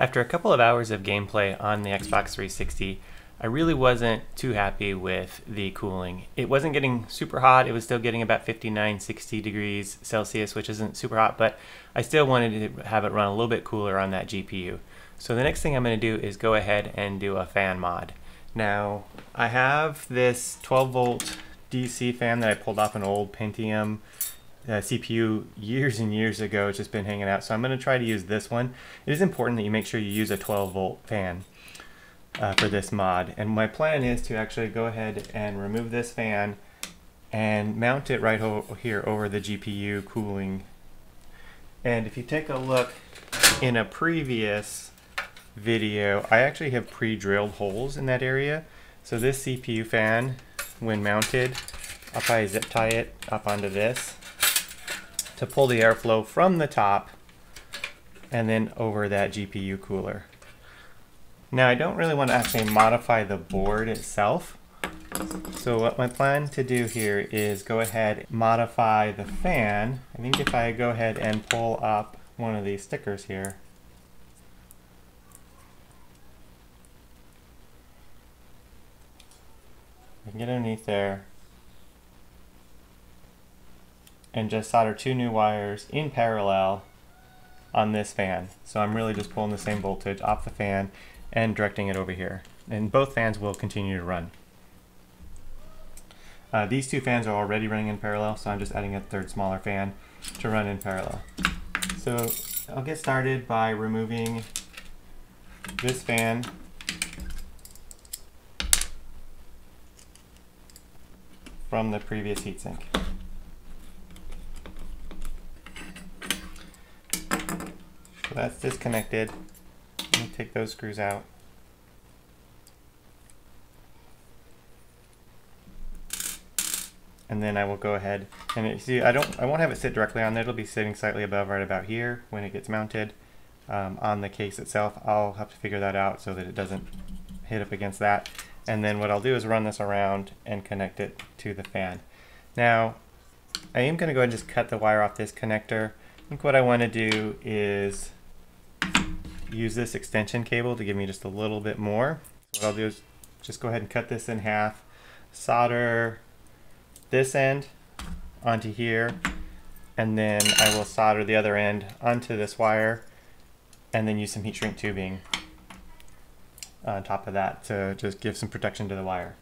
After a couple of hours of gameplay on the Xbox 360, I really wasn't too happy with the cooling. It wasn't getting super hot, it was still getting about 59, 60 degrees Celsius, which isn't super hot, but I still wanted to have it run a little bit cooler on that GPU. So the next thing I'm going to do is go ahead and do a fan mod. Now, I have this 12 volt DC fan that I pulled off an old Pentium uh, CPU years and years ago. It's just been hanging out. So I'm going to try to use this one. It is important that you make sure you use a 12 volt fan uh, for this mod. And my plan is to actually go ahead and remove this fan and mount it right here over the GPU cooling. And if you take a look in a previous video, I actually have pre-drilled holes in that area. So this CPU fan, when mounted, I'll probably zip tie it up onto this to pull the airflow from the top and then over that GPU cooler. Now I don't really want to actually modify the board itself. So what my plan to do here is go ahead modify the fan. I think if I go ahead and pull up one of these stickers here, I can get underneath there and just solder two new wires in parallel on this fan. So I'm really just pulling the same voltage off the fan and directing it over here. And both fans will continue to run. Uh, these two fans are already running in parallel, so I'm just adding a third smaller fan to run in parallel. So I'll get started by removing this fan from the previous heatsink. That's disconnected. Let me take those screws out. And then I will go ahead and you see I don't I won't have it sit directly on there. It'll be sitting slightly above right about here when it gets mounted um, on the case itself. I'll have to figure that out so that it doesn't hit up against that. And then what I'll do is run this around and connect it to the fan. Now, I am going to go ahead and just cut the wire off this connector. I think what I want to do is use this extension cable to give me just a little bit more. So what I'll do is just go ahead and cut this in half, solder this end onto here, and then I will solder the other end onto this wire, and then use some heat shrink tubing on top of that to just give some protection to the wire.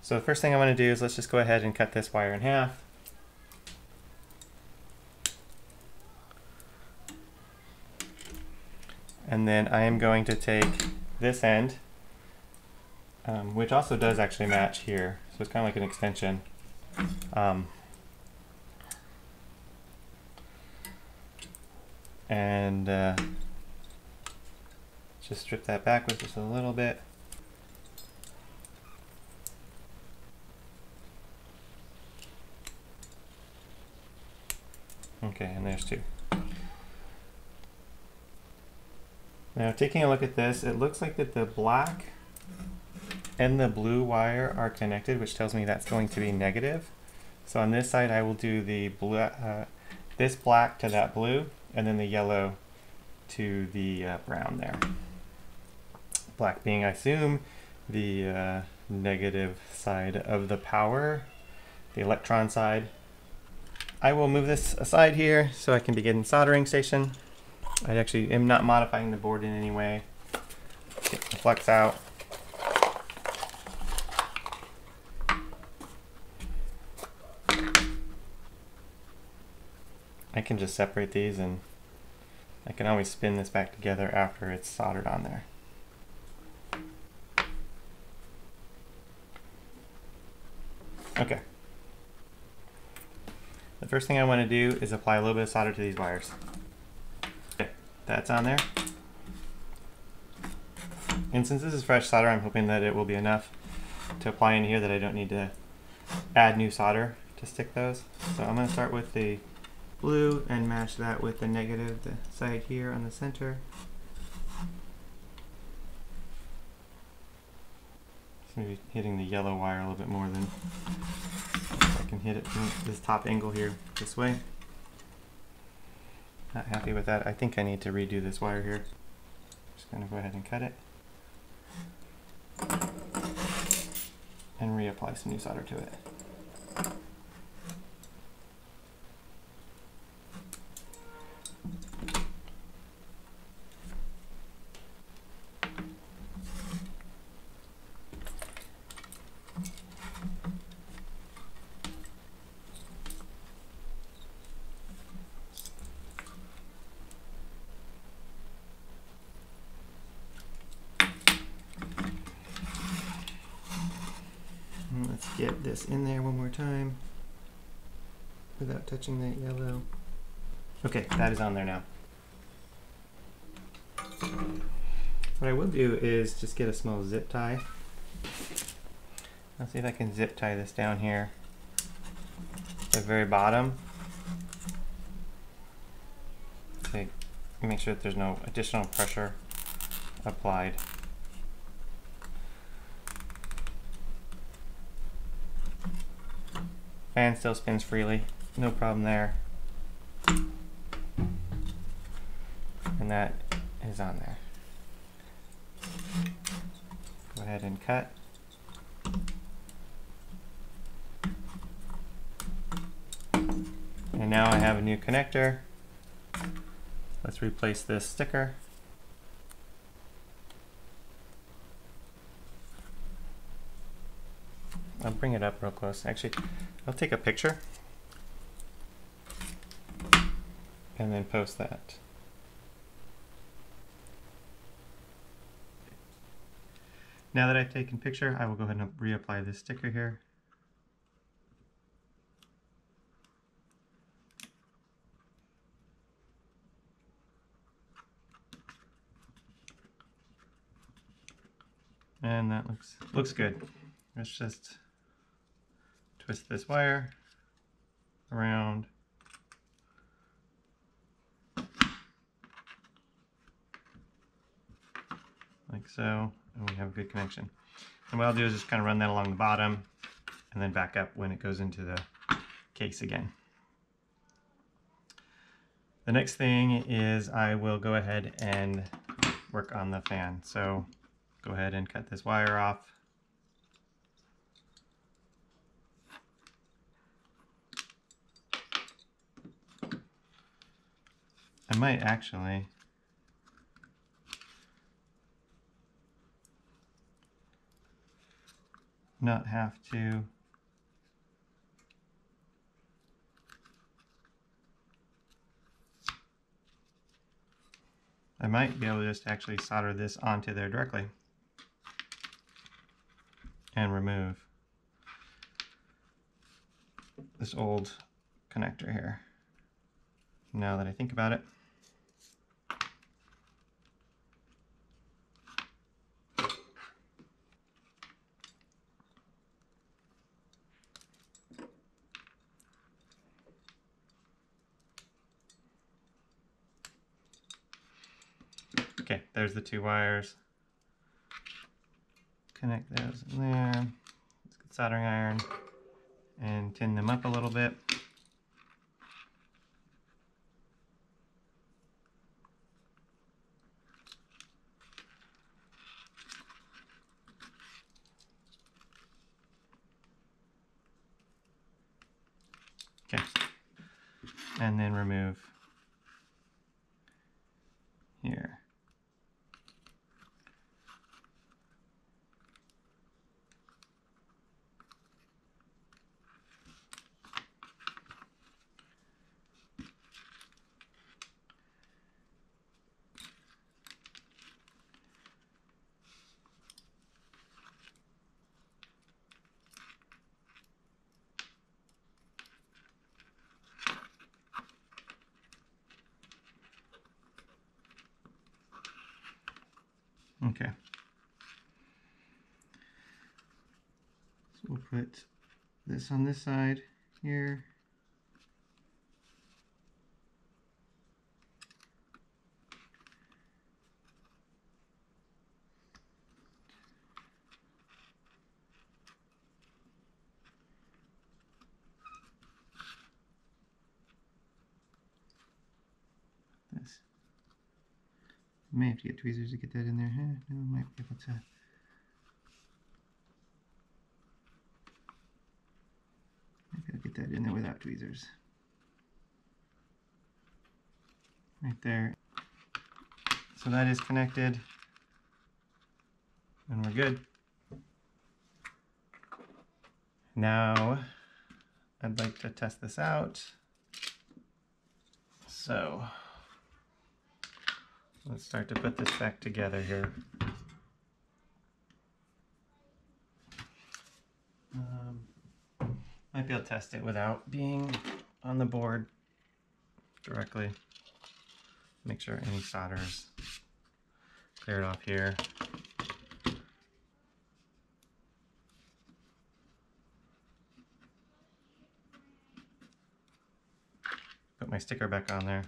So the first thing I want to do is let's just go ahead and cut this wire in half. And then I am going to take this end, um, which also does actually match here. So it's kind of like an extension. Um, and uh, just strip that back with just a little bit. Okay, and there's two. Now taking a look at this, it looks like that the black and the blue wire are connected, which tells me that's going to be negative. So on this side, I will do the blue, uh, this black to that blue, and then the yellow to the uh, brown there. Black being, I assume, the uh, negative side of the power, the electron side. I will move this aside here so I can begin soldering station. I actually am not modifying the board in any way. Get the flex out. I can just separate these and I can always spin this back together after it's soldered on there. Okay. The first thing I want to do is apply a little bit of solder to these wires that's on there. And since this is fresh solder, I'm hoping that it will be enough to apply in here that I don't need to add new solder to stick those. So I'm going to start with the blue and match that with the negative, the side here on the center. maybe hitting the yellow wire a little bit more than I can hit it from this top angle here this way. Not happy with that. I think I need to redo this wire here. just to go ahead and cut it. And reapply some new solder to it. Let's get this in there one more time without touching that yellow. Okay, that is on there now. What I will do is just get a small zip tie. Let's see if I can zip tie this down here. The very bottom. Okay, make sure that there's no additional pressure applied. Fan still spins freely, no problem there. And that is on there. Go ahead and cut. And now I have a new connector. Let's replace this sticker. I'll bring it up real close. Actually, I'll take a picture and then post that. Now that I've taken picture, I will go ahead and reapply this sticker here. And that looks looks good. Let's just twist this wire around. Like so, and we have a good connection. And what I'll do is just kind of run that along the bottom and then back up when it goes into the case again. The next thing is I will go ahead and work on the fan. So go ahead and cut this wire off. Might actually. Not have to. I might be able to just actually solder this onto there directly and remove this old connector here. Now that I think about it. Okay, there's the two wires. Connect those in there. Let's get soldering iron and tin them up a little bit. Okay, and then remove here. Okay. So we'll put this on this side here. This may have to get tweezers to get that in there. Eh, no, might be able to. Get that in there without tweezers. Right there. So that is connected. And we're good. Now, I'd like to test this out. So, let's start to put this back together here. Be able to test it without being on the board directly. Make sure any solder is cleared off here. Put my sticker back on there.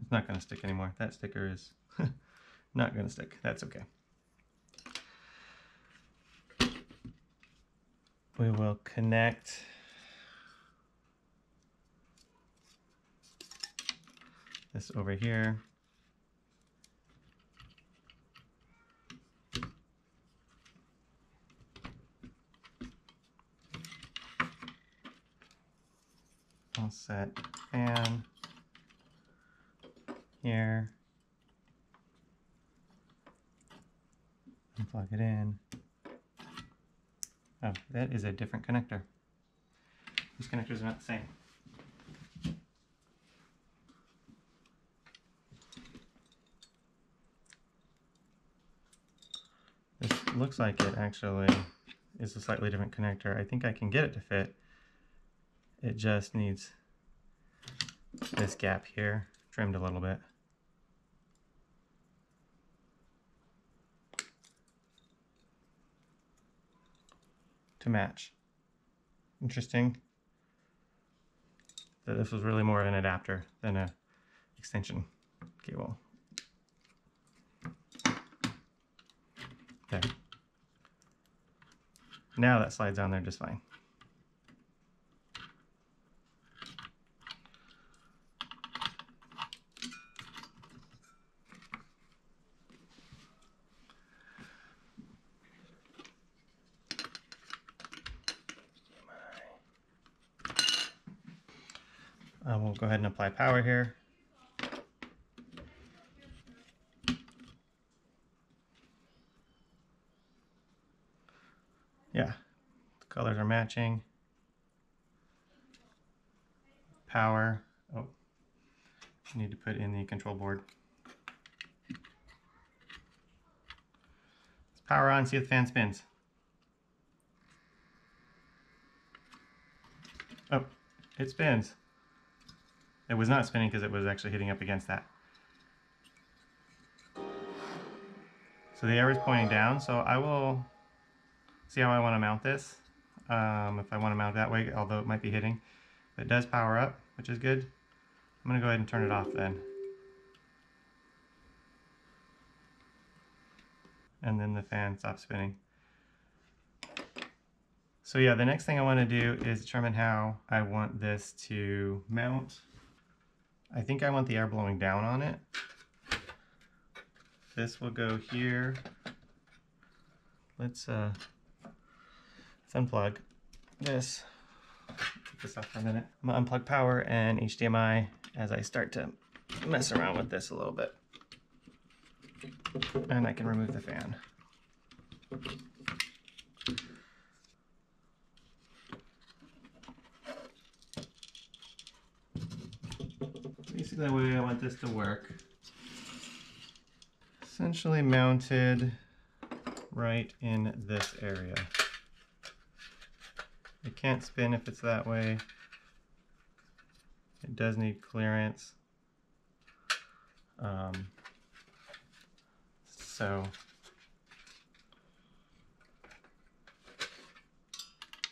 It's not going to stick anymore. That sticker is not going to stick. That's okay. We will connect this over here. I'll set fan here and plug it in. Oh, that is a different connector. These connectors are not the same. This looks like it actually is a slightly different connector. I think I can get it to fit. It just needs this gap here trimmed a little bit. To match. Interesting that this was really more of an adapter than a extension cable. There. Now that slides on there just fine. Uh, we'll go ahead and apply power here. Yeah, the colors are matching. Power. Oh, need to put in the control board. Let's power on, see if the fan spins. Oh, it spins. It was not spinning because it was actually hitting up against that. So the arrow is pointing down, so I will see how I want to mount this. Um, if I want to mount that way, although it might be hitting. But it does power up, which is good. I'm going to go ahead and turn it off then. And then the fan stops spinning. So yeah, the next thing I want to do is determine how I want this to mount. I think I want the air blowing down on it. This will go here. Let's uh, let's unplug this. Take this off for a minute. I'm gonna unplug power and HDMI as I start to mess around with this a little bit. And I can remove the fan. The way I want this to work. Essentially mounted right in this area. It can't spin if it's that way. It does need clearance. Um, so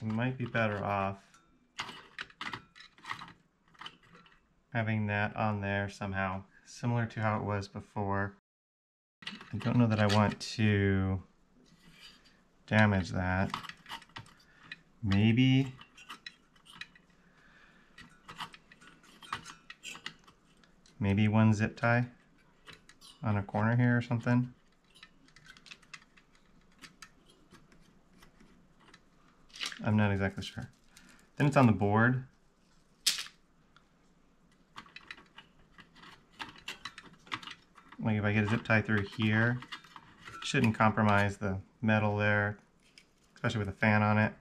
it might be better off having that on there somehow, similar to how it was before. I don't know that I want to damage that. Maybe maybe one zip tie on a corner here or something. I'm not exactly sure. Then it's on the board. Like if I get a zip tie through here, shouldn't compromise the metal there, especially with a fan on it.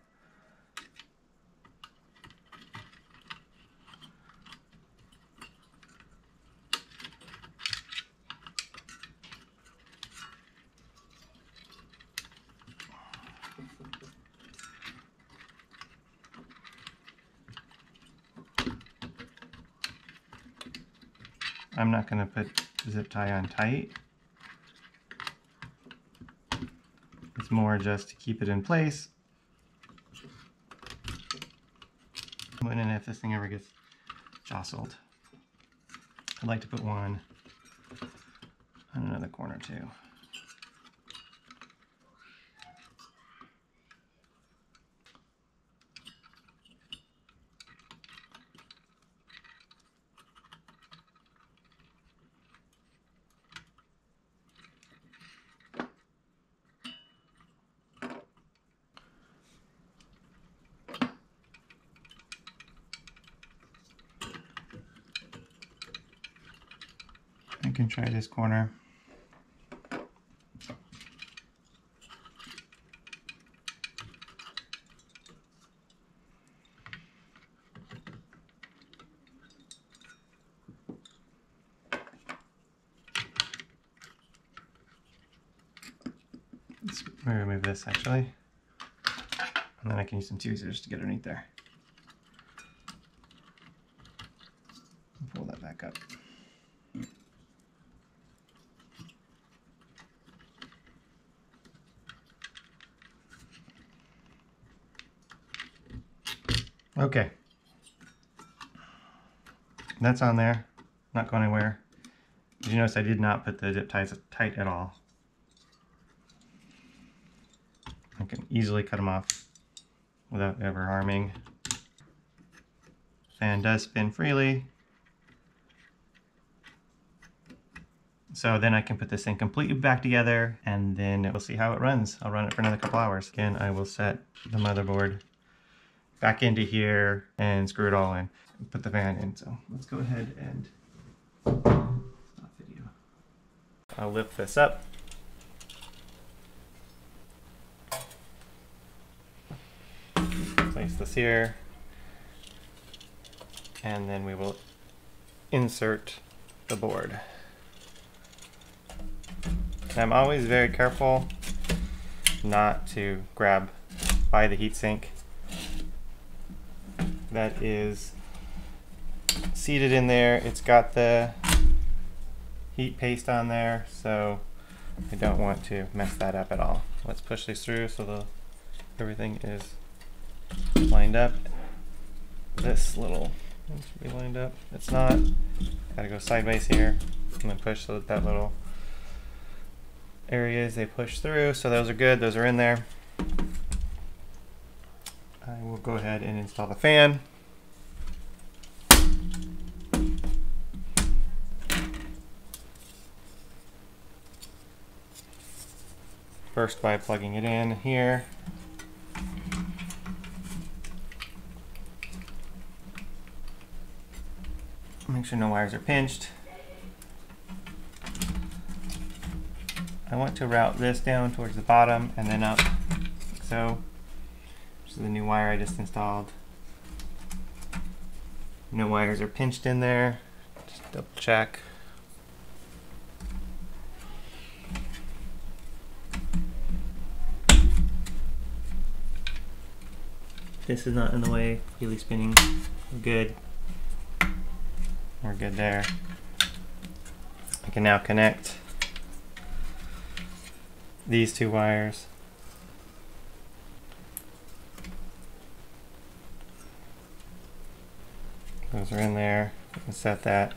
I'm not going to put zip tie on tight. It's more just to keep it in place. And if this thing ever gets jostled, I'd like to put one on another corner too. Try this corner. Let's remove this actually. And then I can use some tweezers to get underneath there. Pull that back up. Okay. That's on there, not going anywhere. Did you notice I did not put the zip ties tight at all? I can easily cut them off without ever harming. Fan does spin freely. So then I can put this thing completely back together and then we'll see how it runs. I'll run it for another couple hours. Again, I will set the motherboard back into here and screw it all in. Put the fan in. So let's go ahead and stop video. I'll lift this up. Place this here. And then we will insert the board. I'm always very careful not to grab by the heatsink that is seated in there. It's got the heat paste on there, so I don't want to mess that up at all. Let's push this through so the everything is lined up. This little to be lined up. It's not. Gotta go sideways here and then push so that that little areas they push through. So those are good. Those are in there. I will go ahead and install the fan. First by plugging it in here. Make sure no wires are pinched. I want to route this down towards the bottom and then up like so. This is the new wire I just installed. No wires are pinched in there. Just double check. This is not in the way, wheelie spinning. We're good. We're good there. I can now connect these two wires Those are in there. I set that.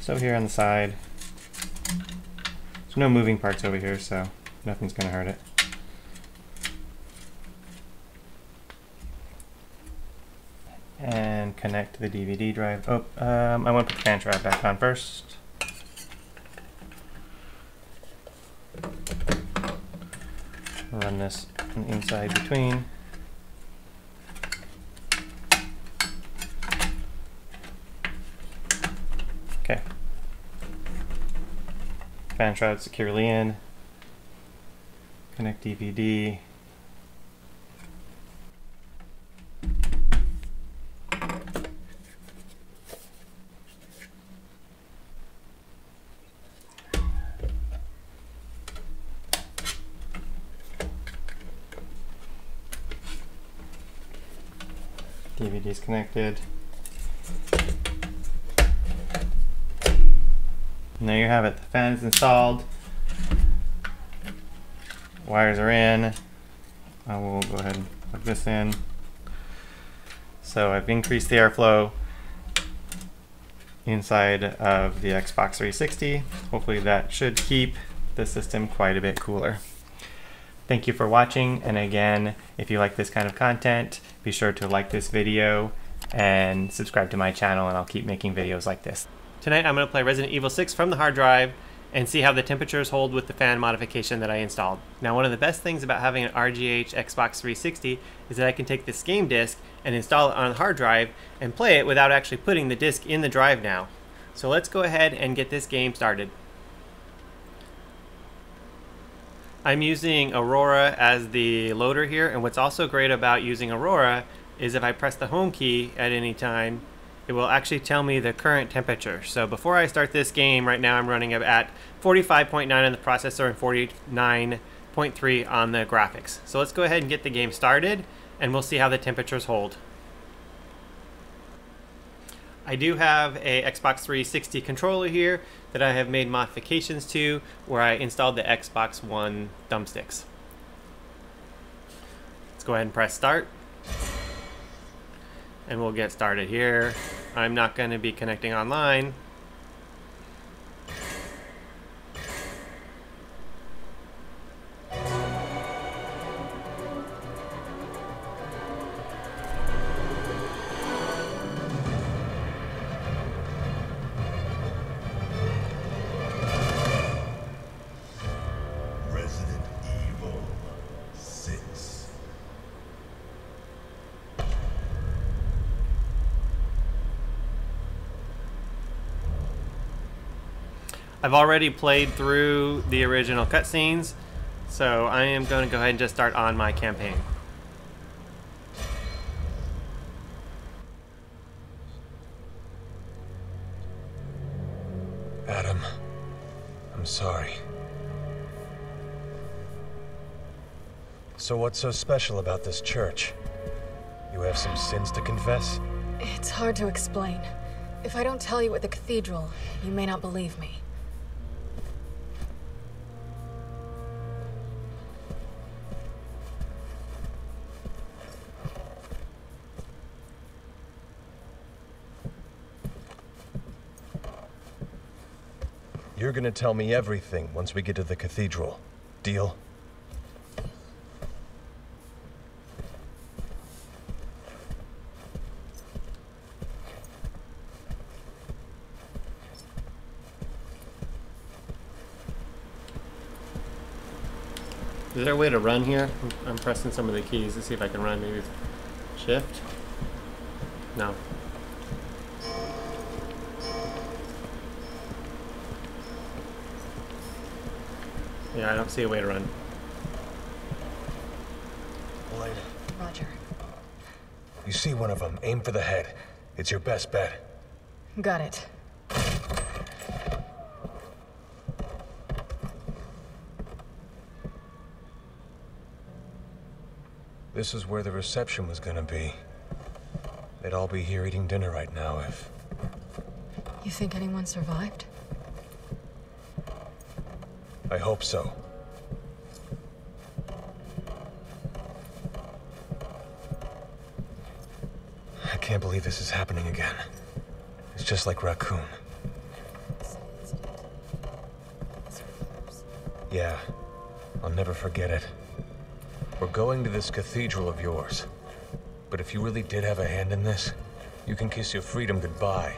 So here on the side. There's no moving parts over here, so nothing's going to hurt it. And connect the DVD drive. Oh, um, I want to put the fan drive back on first. Run this inside between. Okay. Fan shroud securely in. Connect DVD. DVD connected. And there you have it. The fan is installed. Wires are in. I will go ahead and plug this in. So I've increased the airflow inside of the Xbox 360. Hopefully that should keep the system quite a bit cooler. Thank you for watching, and again, if you like this kind of content, be sure to like this video and subscribe to my channel, and I'll keep making videos like this. Tonight I'm going to play Resident Evil 6 from the hard drive and see how the temperatures hold with the fan modification that I installed. Now one of the best things about having an RGH Xbox 360 is that I can take this game disc and install it on the hard drive and play it without actually putting the disc in the drive now. So let's go ahead and get this game started. I'm using Aurora as the loader here, and what's also great about using Aurora is if I press the home key at any time, it will actually tell me the current temperature. So before I start this game, right now I'm running at 45.9 on the processor and 49.3 on the graphics. So let's go ahead and get the game started, and we'll see how the temperatures hold. I do have a Xbox 360 controller here that I have made modifications to where I installed the Xbox One thumbsticks. Let's go ahead and press start. And we'll get started here. I'm not going to be connecting online I've already played through the original cutscenes, so I am going to go ahead and just start on my campaign. Adam, I'm sorry. So what's so special about this church? You have some sins to confess? It's hard to explain. If I don't tell you at the cathedral, you may not believe me. You're gonna tell me everything once we get to the cathedral. Deal? Is there a way to run here? I'm pressing some of the keys to see if I can run. Maybe shift? No. Yeah, I don't see a way to run. Lloyd, Roger. you see one of them, aim for the head. It's your best bet. Got it. This is where the reception was gonna be. They'd all be here eating dinner right now if... You think anyone survived? I hope so. I can't believe this is happening again. It's just like Raccoon. Yeah, I'll never forget it. We're going to this cathedral of yours. But if you really did have a hand in this, You can kiss your freedom goodbye.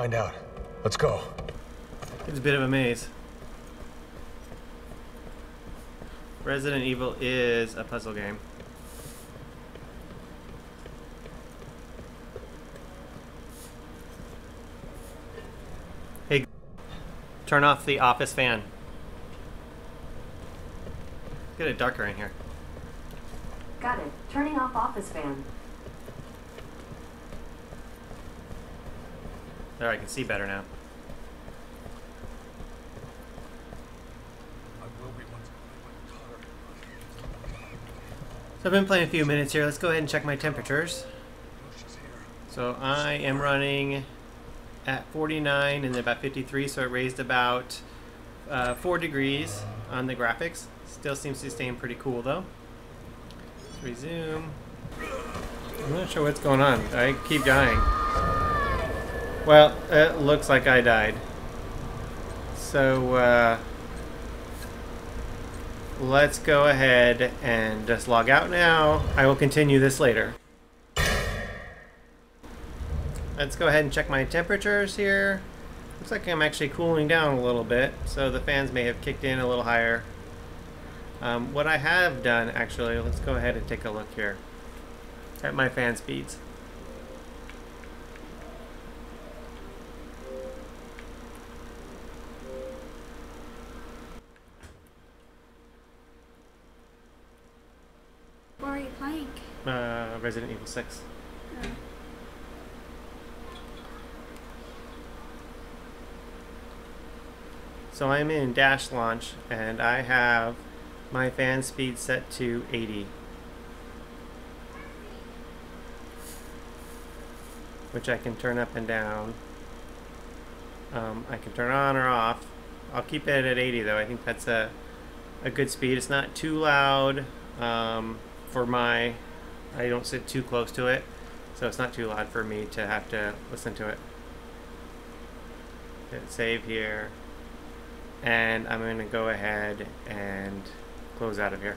Find out. Let's go. It's a bit of a maze. Resident Evil is a puzzle game. Hey, turn off the office fan. Get it darker in here. Got it. Turning off office fan. There, I can see better now. So I've been playing a few minutes here. Let's go ahead and check my temperatures. So I am running at 49 and then about 53, so it raised about uh, 4 degrees on the graphics. Still seems to be staying pretty cool though. Let's resume. I'm not sure what's going on. I keep dying. Well, it looks like I died. So, uh, let's go ahead and just log out now. I will continue this later. Let's go ahead and check my temperatures here. Looks like I'm actually cooling down a little bit, so the fans may have kicked in a little higher. Um, what I have done, actually, let's go ahead and take a look here at my fan speeds. Resident Evil 6. Uh, So I'm in dash launch and I have my fan speed set to 80. Which I can turn up and down. Um, I can turn on or off. I'll keep it at 80 though. I think that's a, a good speed. It's not too loud um, for my. I don't sit too close to it, so it's not too loud for me to have to listen to it. Hit save here and I'm going to go ahead and close out of here.